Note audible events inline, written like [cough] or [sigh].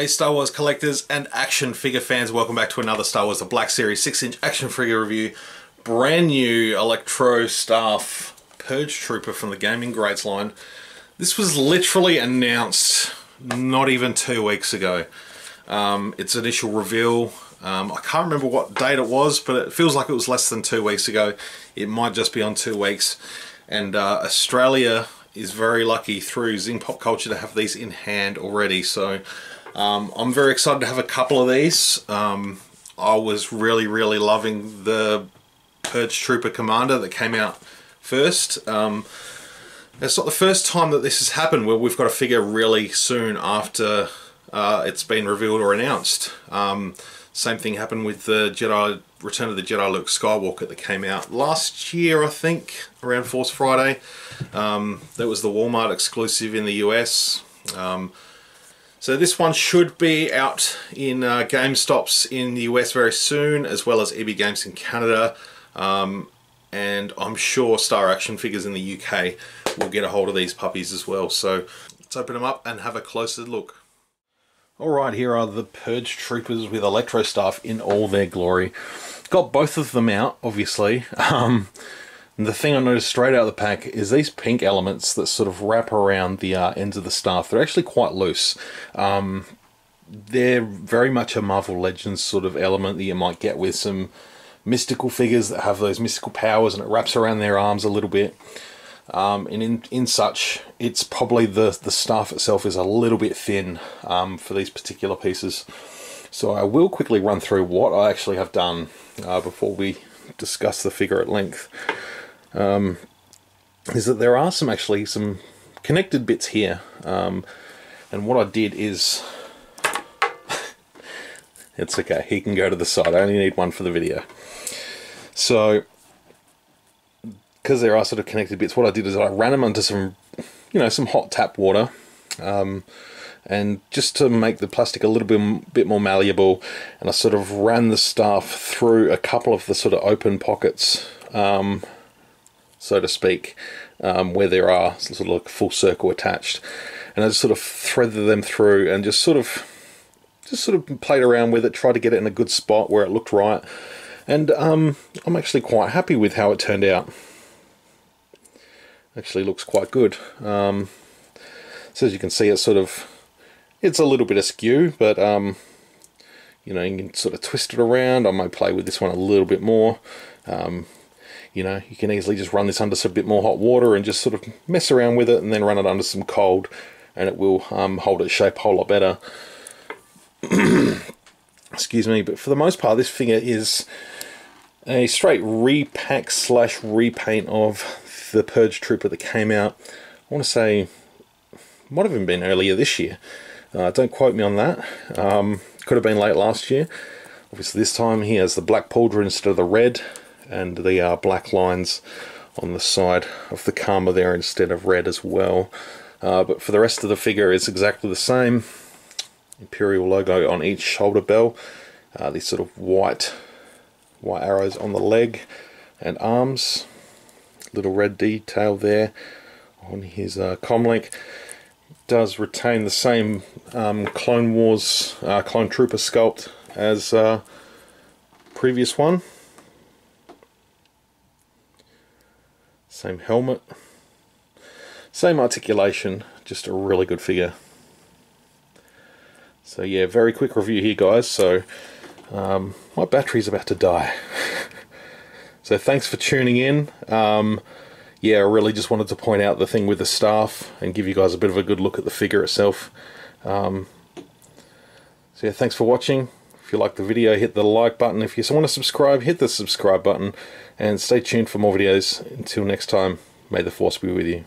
Hey Star Wars collectors and action figure fans, welcome back to another Star Wars The Black Series 6 inch action figure review. Brand new Electro Staff Purge Trooper from the Gaming Greats line. This was literally announced not even two weeks ago. Um, its initial reveal, um, I can't remember what date it was, but it feels like it was less than two weeks ago. It might just be on two weeks. And uh, Australia is very lucky through Zing Pop Culture to have these in hand already. So um, I'm very excited to have a couple of these. Um, I was really, really loving the Purge Trooper Commander that came out first. Um, it's not the first time that this has happened where we've got a figure really soon after uh, it's been revealed or announced. Um, same thing happened with the Jedi Return of the Jedi Luke Skywalker that came out last year, I think, around Force Friday. Um, that was the Walmart exclusive in the US. Um, so this one should be out in uh, GameStops in the US very soon, as well as EB Games in Canada. Um, and I'm sure Star Action Figures in the UK will get a hold of these puppies as well. So let's open them up and have a closer look. Alright, here are the Purge Troopers with Electro Staff in all their glory. Got both of them out, obviously. [laughs] Um, and the thing I noticed straight out of the pack is these pink elements that sort of wrap around the uh, ends of the staff. They're actually quite loose. Um, they're very much a Marvel Legends sort of element that you might get with some mystical figures that have those mystical powers and it wraps around their arms a little bit. Um, and in, in such, it's probably the, the staff itself is a little bit thin um, for these particular pieces. So I will quickly run through what I actually have done uh, before we discuss the figure at length um, is that there are some actually some connected bits here. Um, and what I did is, [laughs] it's okay, he can go to the side. I only need one for the video. So, because there are sort of connected bits, what I did is I ran them under some, you know, some hot tap water. Um, and just to make the plastic a little bit, bit more malleable and I sort of ran the staff through a couple of the sort of open pockets um, so to speak, um, where there are sort of like full circle attached. And I just sort of threaded them through and just sort of just sort of played around with it, tried to get it in a good spot where it looked right. And um, I'm actually quite happy with how it turned out. Actually looks quite good. Um, so as you can see, it's sort of, it's a little bit askew, but um, you know, you can sort of twist it around. I might play with this one a little bit more. Um, you know, you can easily just run this under some bit more hot water and just sort of mess around with it and then run it under some cold and it will um, hold its shape a whole lot better. [clears throat] Excuse me, but for the most part, this figure is a straight repack slash repaint of the Purge Trooper that came out, I want to say, might have even been earlier this year. Uh, don't quote me on that. Um, could have been late last year. Obviously, this time he has the black pauldron instead of the red and the uh, black lines on the side of the kama there instead of red as well. Uh, but for the rest of the figure, it's exactly the same. Imperial logo on each shoulder bell. Uh, these sort of white, white arrows on the leg and arms. Little red detail there on his uh, comlink. Does retain the same um, Clone Wars, uh, Clone Trooper sculpt as uh, previous one. Same helmet. Same articulation, just a really good figure. So yeah, very quick review here guys, so um, my battery's about to die. [laughs] so thanks for tuning in. Um, yeah, I really just wanted to point out the thing with the staff and give you guys a bit of a good look at the figure itself. Um, so yeah, thanks for watching. If you like the video, hit the like button. If you want to subscribe, hit the subscribe button. And stay tuned for more videos. Until next time, may the force be with you.